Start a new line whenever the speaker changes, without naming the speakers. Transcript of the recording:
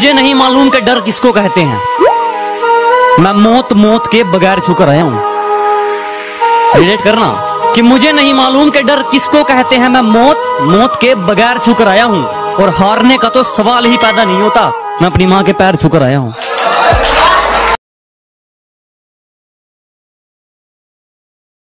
मुझे नहीं मालूम कि डर किसको कहते हैं। मैं मौत मौत के बगैर छुकर आया हूँ। रिलेट करना कि मुझे नहीं मालूम कि डर किसको कहते हैं। मैं मौत मौत के बगैर छुकर आया हूँ। और हारने का तो सवाल ही पैदा नहीं होता। मैं अपनी माँ के पैर छुकर आया हूँ।